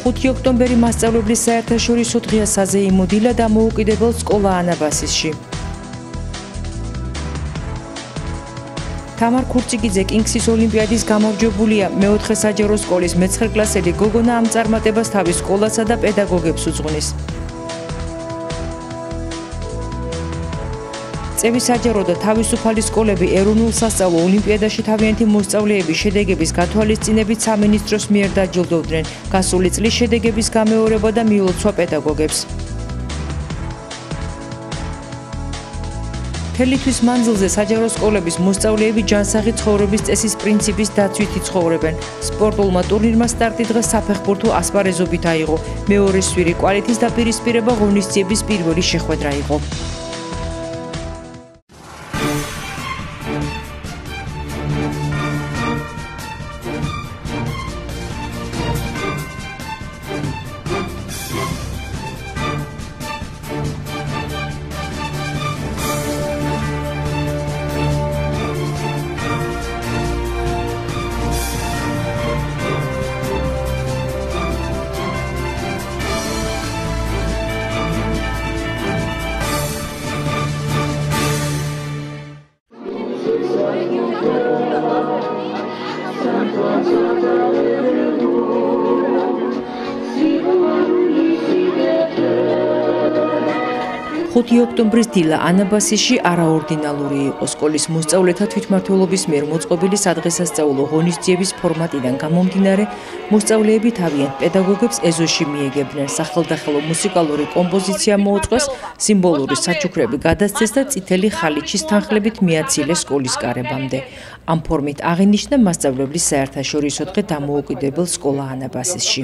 5 ოქტომბერი მასწავლებლის საერთაშორისო დღეა საზეიმო დილა და მოუკიდებელ სკოლა ანაბასისში. თამარ ქურციგიძე კინგსის ოლიმპიადის გამარჯვებულია. მეოთხე საჯარო სკოლის მე-9 კლასელი გოგონა ამ წარმატებას თავის სკოლასა და პედაგოგებს უძღვნის. წევი საჯარო და თავისუფალი სკოლები ეროვნულ სასწავლო ოლიმპიადაში თავიანთი მოსწავლეების შედეგების გათვალისწინებით სამინისტროს მიერ დაჯილდოვდნენ. გასული წლის შედეგების გამეორება და მიულოცვა პედაგოგებს. თელთვის მანძილზე საჯარო სკოლების მოსწავლეები ჯანსაღი ცხოვრების წესის პრინციპის დაცვით იცხოვრებენ. სპორტულმა ტურნირმა სტარტი დღეს საფეხბურთო ასპარეზობით აიღო. მეორე სვირი კვალიტის დაპირისპირება ღონისძიების პირველი შეხვედრა იყო. Thank you. ოქტომბრის დილა ანაბასიში არაორდინალური იყო. სკოლის მოსწავლეთა თვითმმართველობის მიერ მოწყობილი სადღესასწაულო ღონისძიების ფორმატიდან გამომდინარე მოსწავლეები თავიანთ პედაგოგებს ეზოში მიეგებდნენ. სახელდახელო მუსიკალური კომპოზიცია მოუწყეს სიმბოლური საჩუქრები გადასცეს და წითელი ხალიჩის თანხლებით მიაცილეს სკოლის კარებამდე ამ ფორმით აღინიშნა მასწავლებლის საერთაშორისო დღე დამოუკიდებელ სკოლა ანაბასისში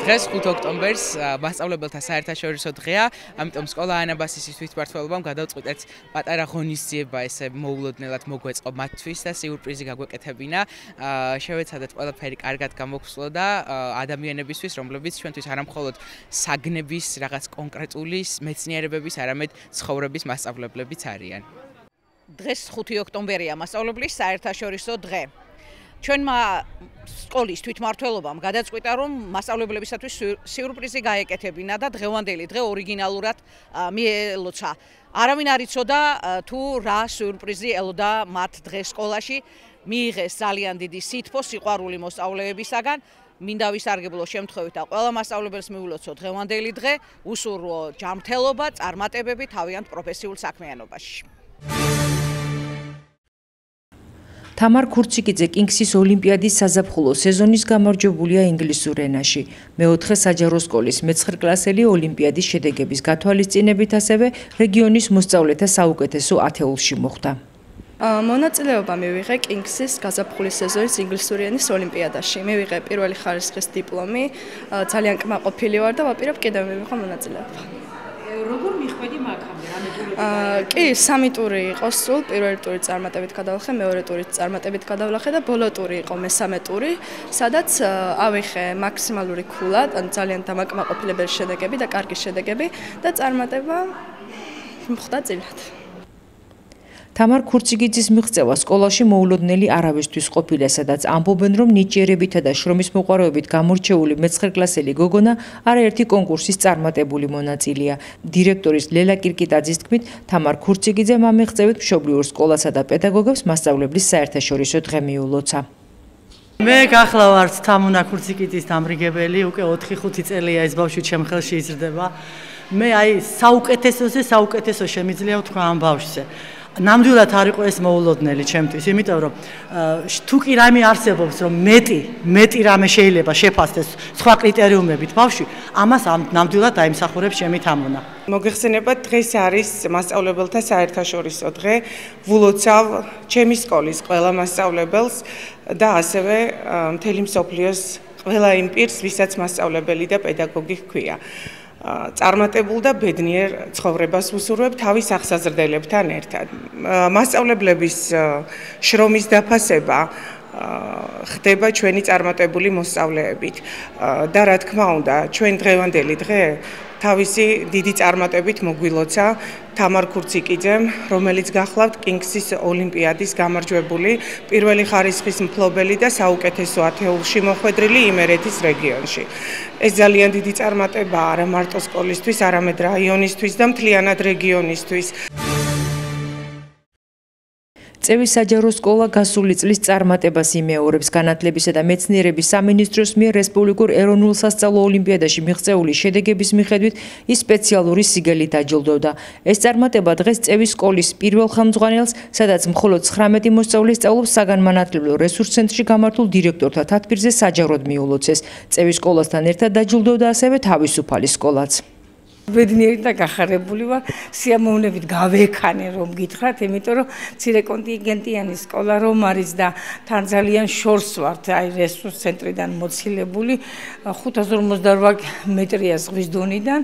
დღეს 5 ოქტომბერს მასწავლებელთა საერთაშორისო დღეა, ამიტომ სკოლა ანაბასისის თვითმართველობამ გადავწყვიტეთ პატარა ღონისძიება ესე მოულოდნელად მოგვეწყო მათთვის და სიურპრიზი გაგვეკეთებინა. შევეცადეთ ყველაფერი კარგად გამოგხსნო და ადამიანებისთვის, რომლებიც ჩვენთვის არამხოლოდ საგნების რაღაც კონკრეტული მეცნიერებების, არამედ ცხოვრების მასწავლებლებიც არიან. დღეს 5 ოქტომბერია მასწავლებლის საერთაშორისო დღე. ჩვენმა სკოლის თვითმართველობამ გადაწყვიტა რომ მასწავლებლებისათვის სიურპრიზი გაეკეთებინა და დღევანდელი დღე ორიგინალურად მიელოცა. არავინ არ იცოდა თუ რა სიურპრიზი ელოდა მათ დღეს სკოლაში. მიიღეს ძალიან დიდი სითფო სიყვარული მოსწავლეებისაგან. მინდა ვისარგებლო შემთხვევით და ყველა მასწავლებელს მიულოცო დღევანდელი დღე უსურვო ჯანმრთელობა, წარმატებები თავიანთ პროფესიულ საქმიანობაში. თამარ ქურციკიძე კინგსის ოლიმპიადის საზაფხულო სეზონის გამარჯვებულია ინგლისურ ენაში. მეოთხე საჯარო სკოლის მე-9 კლასელი ოლიმპიადის შედეგების გათვალისწინებით ასევე რეგიონის მოსწავლეთა საუკეთესო ათეულში მოხვდა. მონაწილეობა მივიღე კინგსის გაზაფხულის სეზონის ინგლისური ენის ოლიმპიადაში. მივიღე პირველი ხარისხის დიპლომი, ძალიან კმაყოფილი ვარ და ვაპირებ კიდევ მივიღო მონაწილეობა. როგორ მიხვედი მაგამდე? კი, სამი ტური იყო სულ, პირველი ტური წარმატებით გადავლახე, მეორე ტური წარმატებით გადავლახე და ბოლო ტური იყო მესამე ტური, სადაც ავიხე მაქსიმალური ქულა, ან ძალიან დამაკმაყოფილებელი შედეგები და კარგი შედეგები და წარმატება მხდა წილად. თამარ ქურციგიძის მიღწევა სკოლაში მოულოდნელი არავისთვის ყოფილა, სადაც ამბობენ, რომ ნიჭიერებითა და შრომის მოყვარეობით გამორჩეული მე-9 კლასელი გოგონა არაერთი კონკურსის წარმატებული მონაწილეა. დირექტორის ლელა კირკიტაძის თქმით, თამარ ქურციგიძემ ამ მიღწევით მშობლიურ სკოლასა და პედაგოგებს მასწავლებლის საერთაშორისო დღე მიულოცა. მე გახლა ვარ თამუნა ქურციგიძის დამრიგებელი, უკვე 4-5 წელია ეს ბავშვი ჩემ ხელში იზრდება. მე აი საუკეთესოზე საუკეთესო შემიძლია ვთქვა ამ ბავშვზე. ნამდვილად არ იყო ეს მოულოდნელი ჩემთვის, იმიტომ რომ თუ კი რამე არსებობს, რომ მეტი, მეტი რამე შეიძლება შეფასდეს სხვა კრიტერიუმებით ბავშვი, ამას ნამდვილად დაიმსახურებს ჩემი თამონა. მოგეხსენება დღეს არის მასწავლებელთა საერთაშორისო დღე. ვულოცავ ჩემი სკოლის ყველა მასწავლებელს და ასევე მთელი მსოფლიოს ყველა იმ პირს, ვისაც მასწავლებელი და პედაგოგი ჰქვია. წარმატებულ და ბედნიერ ცხოვრებას უსურვებ თავის აღსაზრდელებთან ერთად. მასწავლებლების შრომის დაფასება ხდება ჩვენი წარმატებული მოსწავლეებით და რა თქმა უნდა ჩვენ დღევანდელი დღე თავისი დიდი წარმატებით მოგვილოცა თამარ ქურციკიძემ, რომელიც გახლავთ კინგსის ოლიმპიადის გამარჯვებული, პირველი ხარისხის მფლობელი და საუკეთესო ათეულში მოხვედრილი იმერეთის რეგიონში. ეს ძალიან დიდი წარმატებაა არა მარტო სკოლისთვის, არამედ რაიონისთვის და მთლიანად რეგიონისთვის. წევი საჯარო სკოლა გასული წლის წარმატებას იმეორებს განათლებისა და მეცნიერების სამინისტროს მიერ რესპუბლიკურ ეროვნულ სასწავლო ოლიმპიადაში მიღწეული შედეგების მიხედვით ის სპეციალური სიგელით დაჯილდოვდა. ეს წარმატება დღეს წევი სკოლის პირველ ხელმძღვანელს, სადაც მხოლოდ 19 მოსწავლე სწავლობს საგანმანათლებლო რესურს ცენტრში გამართულ დირექტორთა თათბირზე საჯაროდ მიულოცეს. წევი სკოლასთან ერთად დაჯილდოვდა ასევე თავისუფალი სკოლაც. ბედნიერი და გახარებული ვარ. სიამოვნებით გავექანე რომ გითხრათ, იმიტომ რომ ცირე კონტინგენტიანი სკოლა რომ არის და თან ძალიან შორს ვართ აი რესურს ცენტრიდან მოცილებული 558 მეტრია ზღვის დონიდან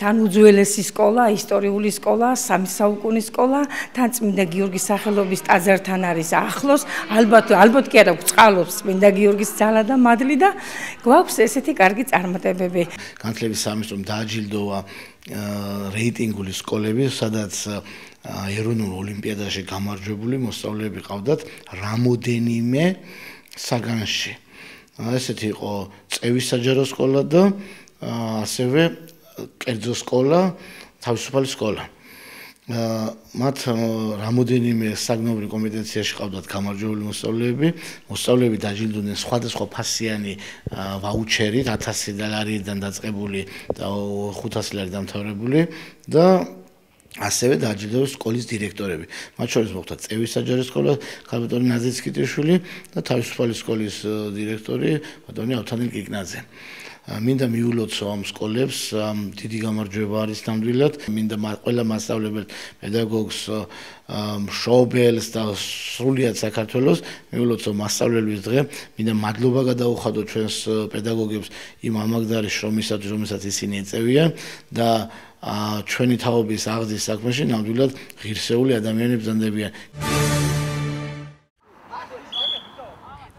თან უძველესი სკოლა, ისტორიული სკოლა, სამი საუკუნის სკოლა, თან წმინდა გიორგის სახელობის ტაძართან არის ახლოს, ალბათ ალბათ კი არა წყალობს წმინდა გიორგის ძალა და მადლი და გვაქვს ესეთი კარგი წარმატებები. განათლების სამინისტრომ დააჯილდოვა რეიტინგული სკოლები, სადაც ეროვნულ ოლიმპიადაში გამარჯვებული მოსწავლეები ყავდათ რამოდენიმე საგანში. ესეთი იყო წევის საჯარო სკოლა და ასევე კერძო სკოლა, თავისუფალი სკოლა. აა მათ რამოდენიმე საგნობრივ კომპეტენციაში ყავდათ გამარჯვებული მოსწავლეები, მოსწავლეები დაჯილდოდნენ სხვადასხვა ფასიანი ვაუჩერით 1000 დოლარიდან დაწყებული და 500 ლარი დამთავრებული და ასევე დაჯილდოვეს სკოლის დირექტორები. მათ შორის მოხდა წევის საჯარო სკოლა, ქალბატონი ნაზიცკიტიშვილი და თავისუფალი სკოლის დირექტორი ბატონი ავთანილ კიკნაძე. მინდა მიულოცო ამ სკოლებს დიდი გამარჯვება არის ნამდვილად მინდა ყველა მასწავლებელ პედაგოგს მშობელს და სრულიად საქართველოს მიულოცო მასწავლებლების დღე. მინდა მადლობა გადაუხადო ჩვენს პედაგოგებს იმ ამაგდარი შრომისათვის რომელსაც ისინი ეწევიან და ჩვენი თაობის აღზის საქმეში ნამდვილად ღირსეული ადამიანები ბრძანდებიან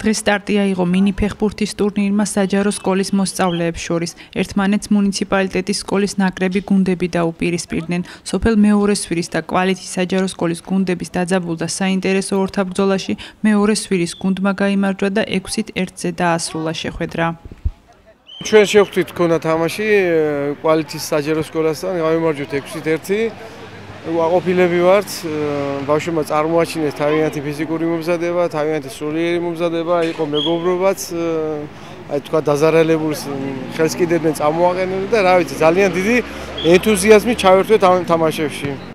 დღეს სტარტი აიღო მინი ფეხბურთის ტურნირმა საჯარო სკოლის მოსწავლეებს შორის. ერთმანეთს მუნიციპალიტეტის სკოლის ნაკრები გუნდები დაუპირისპირდნენ. სოფელ მეორე სვირის და კვალითის საჯარო სკოლის გუნდების დაძაბულ და საინტერესო ორთაბრძოლაში მეორე სვირის გუნდმა გაიმარჯვა და 6-ით 1-ზე დაასრულა შეხვედრა. ჩვენ შევხვდით ქონა თამაში კვალითის საჯარო სკოლასთან, გავიმარჯვეთ 6-ით 1 ვაყოფილები ვართ, ბავშვებმა წარმოაჩინეს თავიანთი ფიზიკური მომზადება, თავიანთი სულიერი მომზადება, იყო მეგობრობაც, აი თქვა დაზარალებული ხელს კიდევდნენ წამოაყენებდნენ და რა ვიცი, ძალიან დიდი ენთუზიაზმი ჩავერთვეთ ამ თამაშებში.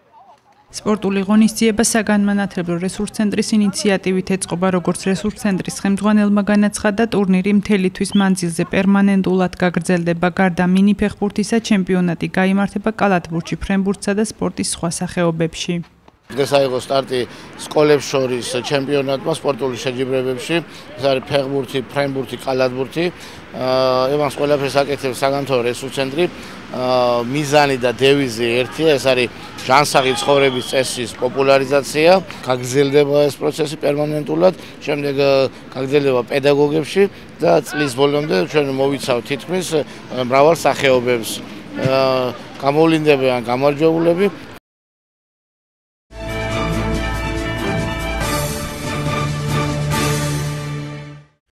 სპორტული ღონისძიება საგანმანათლებლო რესურს ცენტრის ინიციატივით ეწყობა როგორც რესურს ცენტრის ხელმძღვანელმა განაცხადა ტურნირი მთელი თვის მანძილზე პერმანენტულად გაგრძელდება. გარდა მინი ფეხბურთისა ჩემპიონატი გამართება კალათბურთში ფრენბურთსა და სპორტის სხვა სახეობებში. დღეს აიღო სტარტი სკოლებს შორის ჩემპიონატმა სპორტული შეჯიბრებებში. ეს არის ფეხბურთი, ფრენბურთი, კალათბურთი. აა ევანს ყველაფერს აკეთებს საგანთო რესურს ცენტრი მიზანი და დევიზი ერთია, ეს არის ჯანსაღი ცხოვრების წესის პოპულარიზაცია. გაგრძელდება ეს პროცესი პერმანენტულად, შემდეგ გაგრძელდება პედაგოგებში და წლის ბოლომდე ჩვენ მოვიცავთ თითქმის მრავალ სახეობებს. გამოვლინდებიან გამარჯვებულები